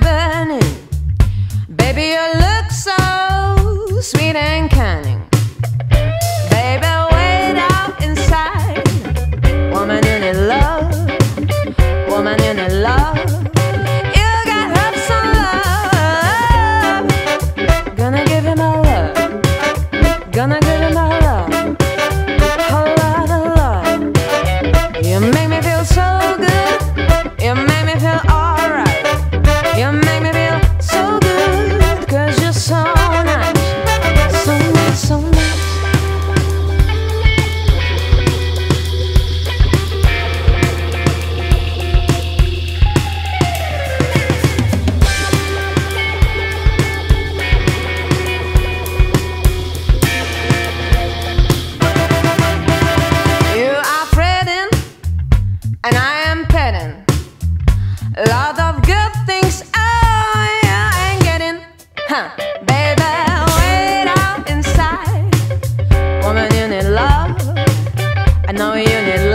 burning. Baby, you look so sweet and cunning. Baby, wait out inside. Woman in a love, woman in a love. You got hopes on love. Gonna give him my love. Gonna give him my love. Whole lot of love. You make me Woman, you need love. I know you need